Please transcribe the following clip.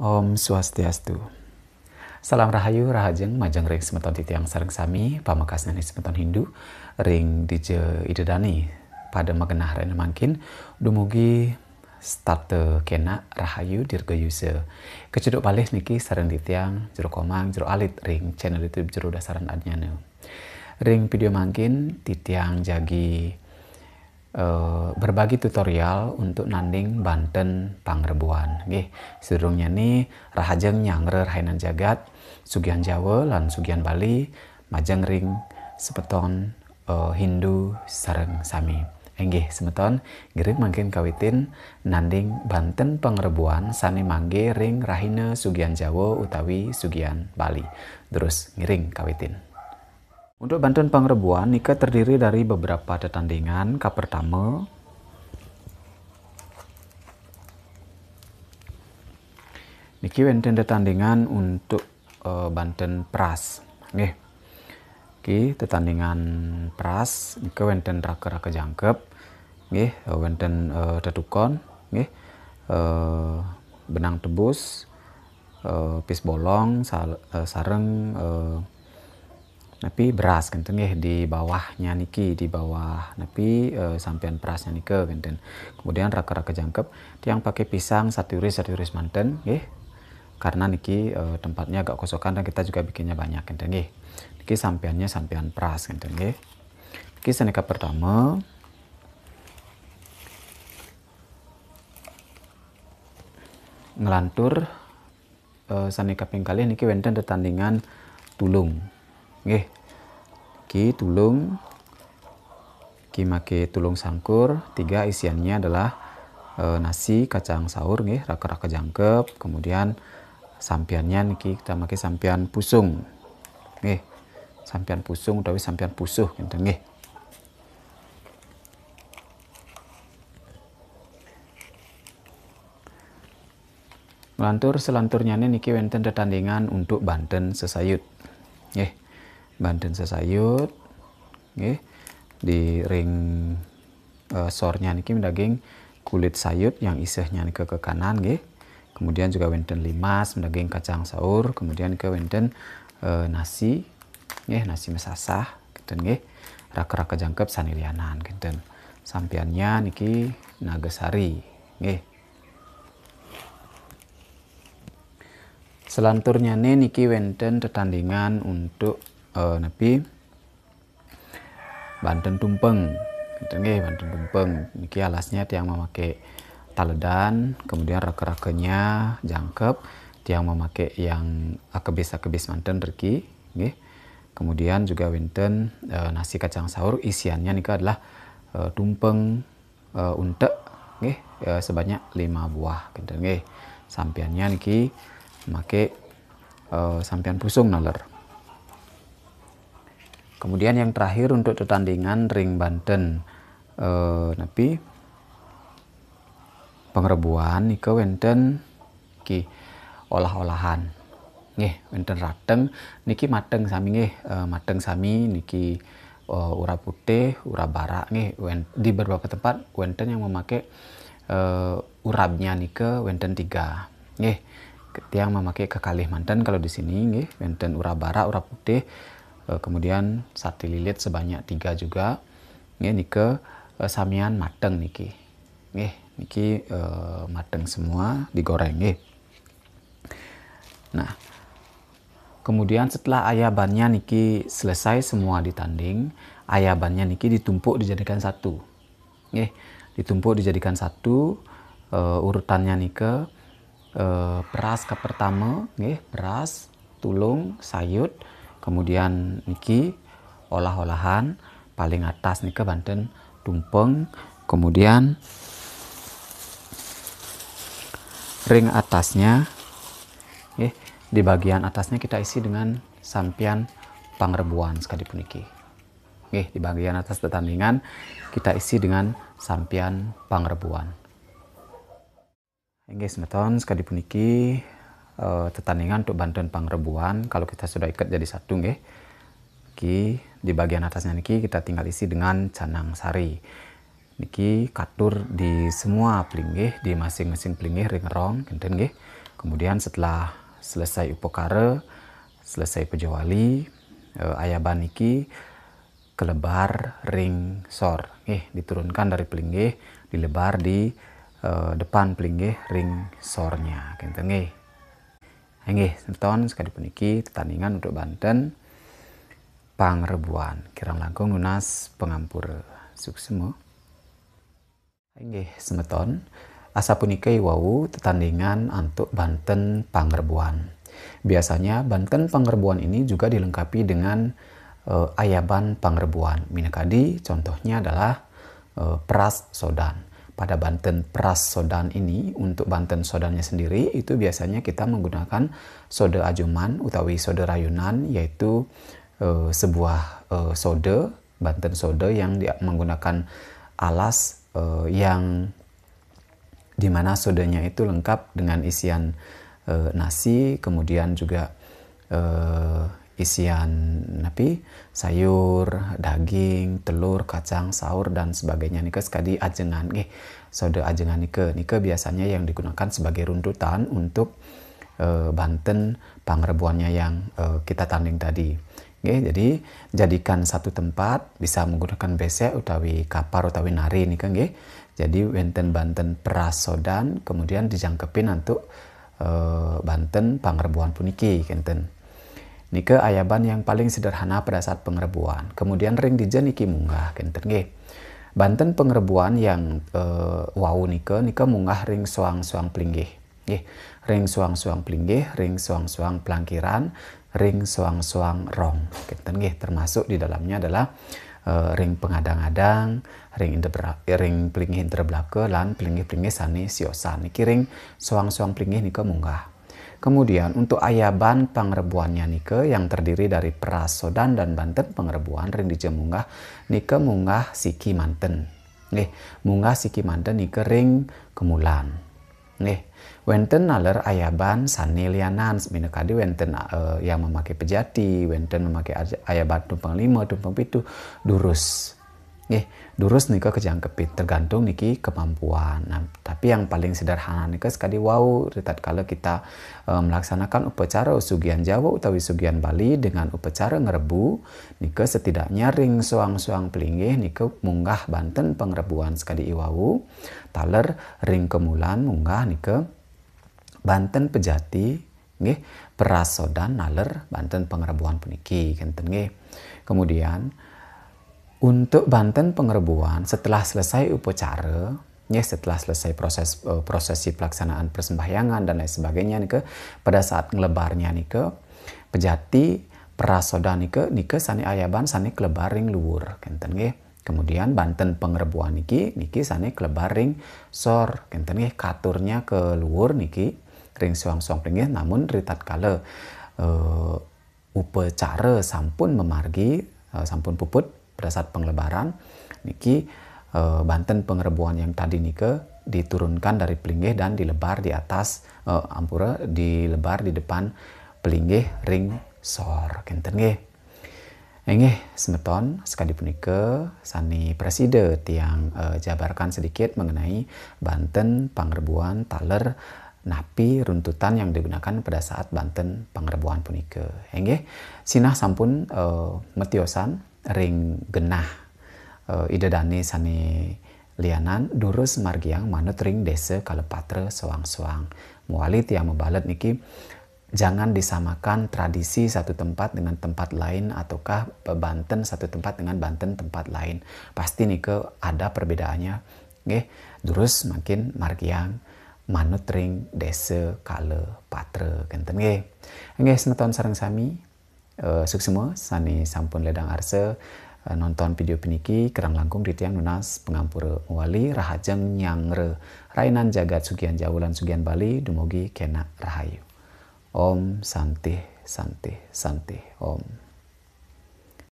Om Swastiastu. Salam Rahayu, Rahajeng, Majeng Ring Semeton Titiang Sareng Sami, Pamakas Nani Semeton Hindu, Ring Dije Idedani, pada Magenah Rena Mangkin, Dumugi starte kena Rahayu Dirgayuse. Kecuduk balik niki sareng titiang, jero komang, jero alit, ring channel YouTube jero dasaran adnyane. Ring video mangkin, titiang jagi uh, berbagi tutorial untuk nanding Banten Pangrebuan. Nggih, sedurungnya nih rahajeng nyangrer hainan jagat, sugihan Jawa lan sugihan Bali, majeng ring sepeton uh, Hindu sareng sami. Enggih, semeton giring mangkin kawitin nanding Banten Pangrebuan sani mangge ring rahina sugihan Jawa utawi sugihan Bali. Terus ngiring kawitin. Untuk bantuan pengrebuan, Nika terdiri dari beberapa tetandingan. Kap pertama, Niki wenten tetandingan untuk uh, Banten Pras. Nggih. Ki tetandingan Pras, Nika wenten raka-raka jangkep. Nggih, uh, wenten uh, tetukon, nggih. Uh, benang tebus, uh, pis bolong, sal, uh, sareng uh, napi beras kenten nggih di bawahnya niki di bawah napi e, sampean berasnya nike kenten kemudian raka-raka jangkep tiang pakai pisang satu iris satu iris manten nggih. Karena niki e, tempatnya agak kosokan dan kita juga bikinnya banyak kenten nggih. Niki sampeannya sampean pras kenten nggih. Niki seneka pertama. Ngelantur e, sanika pingkali niki wenten tetandingan tulung Nggih. Ki tulung ki make tulung sangkur, tiga isiannya adalah e, nasi, kacang saur nggih, raka-raka jangkep, kemudian sampiannya niki kita make sampian pusung. Nggih. Sampian pusung utawi sampian pusuh gitu nggih. Melantur selanturnya niki wenten tetandingan untuk Banten sesayut. Nggih. Banten sesayut nggih di ring uh, sornya niki daging kulit sayut yang isihnya niki ke kanan nggih. Kemudian juga wenten limas daging kacang saur kemudian ke wenten uh, nasi nggih nasi mesasah gitu nggih. Raka-raka jangkep sanilianan gitu. Sampiannya niki nagasari nggih. Selanturnya niki wenten tetandingan untuk uh, napi Banten tumpeng nggih Banten tumpeng niki alasnya tiang memakai taledan kemudian raka-rakanya jangkep tiang memakai yang akebis-akebis Banten reki nggih. Kemudian juga wenten uh, nasi kacang saur isiannya nika adalah uh, tumpeng uh, untek nggih. Uh, sebanyak lima buah gitu nggih sampiannya niki memakai uh, sampian pusung naler Kemudian yang terakhir untuk pertandingan ring Banten eh, napi pengrebuan nika wenten ki olah-olahan. Nggih wenten rateng niki mateng sami nggih. Eh, mateng sami niki uh, ura putih ura barak nggih. Di beberapa tempat wenten yang memakai uh, urabnya nika wenten tiga. Nggih yang memakai kekalih manten kalau di sini nggih. Wenten ura barak ura putih kemudian sate lilit sebanyak tiga juga. Ini nike uh, samian mateng niki. Nih niki uh, mateng semua digoreng nih nah kemudian setelah ayabannya niki selesai semua ditanding ayabannya niki ditumpuk dijadikan satu. Nih ditumpuk dijadikan satu. Uh, urutannya nike uh, beras ke pertama nih beras tulung sayut kemudian niki olah-olahan paling atas nih ke Banten tumpeng. Kemudian ring atasnya eh, di bagian atasnya kita isi dengan sampian pangrebuan sekali puniki eh, di bagian atas pertandingan kita isi dengan sampian pangrebuan. Oke, semeton sekali puniki uh, tetandingan untuk bantuan pangrebuan kalau kita sudah ikat jadi satu nggih. Niki di bagian atasnya niki kita tinggal isi dengan canang sari. Niki katur di semua plinggih di masing-masing plinggih ring rong kenten nggih. Kemudian setelah selesai upokara, selesai pejawali, uh, ayaban iki kelebar ring sor. Eh, diturunkan dari pelinggih, dilebar di uh, depan pelinggih ring sornya. Kenten nggih. Nggih, seton sekali puniki pertandingan untuk Banten pangrebuan kirang langkung lunas pengampur suksemo. Nggih semeton asa punika wau tetandingan untuk Banten pangrebuan biasanya Banten pangrebuan ini juga dilengkapi dengan uh, ayaban pangrebuan minakadi contohnya adalah uh, peras sodan pada Banten peras sodan ini untuk Banten sodannya sendiri itu biasanya kita menggunakan soda ajuman utawi soda rayunan yaitu uh, sebuah uh, soda Banten soda yang dia menggunakan alas uh, yang di mana sodanya itu lengkap dengan isian uh, nasi kemudian juga uh, isian napi sayur daging telur kacang saur dan sebagainya. Nika sekali ajengan eh soda ajengan nika. Nika biasanya yang digunakan sebagai runtutan untuk uh, Banten pangrebuannya yang uh, kita tanding tadi. Okay, jadi jadikan satu tempat bisa menggunakan besek utawi kapar utawi nari nih kan Jadi wenten Banten prasodan kemudian dijangkepin untuk uh, Banten pangrebuan puniki kenten. Nike ayaban yang paling sederhana pada saat pengrebuan. Kemudian ring dijen niki munggah kenten. Banten pengrebuan yang uh, wau nike nike munggah ring suang-suang plinggih. Nggih. Ring suang-suang plinggih, ring suang-suang pelangkiran, ring suang-suang rong. Nggih termasuk di dalamnya adalah uh, ring pengadang-adang, ring interbra, ring pelingih interbelake lan pelingih-pelingih sani siosan. Niki ring suang-suang pelingih nika munggah. Kemudian untuk ayaban pangrebuannya nike yang terdiri dari prasodan dan banten pengrebuan ring dijemunggah nike munggah siki manten. Nggih, munggah siki manten nike ring kemulan. Nggih, wenten naler ayaban sanilianan minekadi wenten uh, yang memakai pejati wenten memakai ayaban tumpang lima tumpang pitu durus Eh, durus nika kejangkepit tergantung niki kemampuan. Nah, tapi yang paling sederhana nika sekali wow ritat kalau kita uh, melaksanakan upacara usugian Jawa utawi usugian Bali dengan upacara ngerebu nika setidaknya ring suang-suang pelinggih nika munggah Banten pengrebuan sekali iwau taler ring kemulan munggah nika Banten Pejati nggih perasodan naler Banten pengerebuan puniki kenten kemudian untuk Banten pengerebuan setelah selesai upacara ya setelah selesai proses uh, prosesi pelaksanaan persembahyangan dan lain sebagainya nih ke pada saat ngelebarnya nih ke pejati perasodan nih ke sani ayaban sani kelebaring luur kenten nggih. Kemudian Banten pengerebuan niki niki sani kelebaring sor kenten katurnya ke luur niki ring suang-suang plinggih namun ritat kala uh, upacara sampun memargi uh, sampun puput pada saat penglebaran niki uh, Banten pengerebuan yang tadi nike diturunkan dari pelinggih dan dilebar di atas uh, ampura dilebar di depan pelinggih ring sor kenten nggih semeton sekali punika sani preside tiang uh, jabarkan sedikit mengenai Banten pangrebuan taler napi runtutan yang digunakan pada saat Banten pengrebuan punike. Enggih, sinah sampun uh, metiosan ring genah uh, idedani sani lianan durus margiang manut ring desa kalepatre sewang-sewang. Mualit yang membalet niki jangan disamakan tradisi satu tempat dengan tempat lain ataukah Banten satu tempat dengan Banten tempat lain. Pasti nike ada perbedaannya. Nggih, durus makin margiang manut ring desa kala patra kenten nggih. Nggih semeton sareng sami uh, semua sani sampun ledang arsa uh, nonton video peniki kerang langkung di tiang nunas pengampura wali rahajeng nyangre rainan jagat sugian jaulan sugian Bali dumugi kena rahayu. Om Santi Santi Santi Om.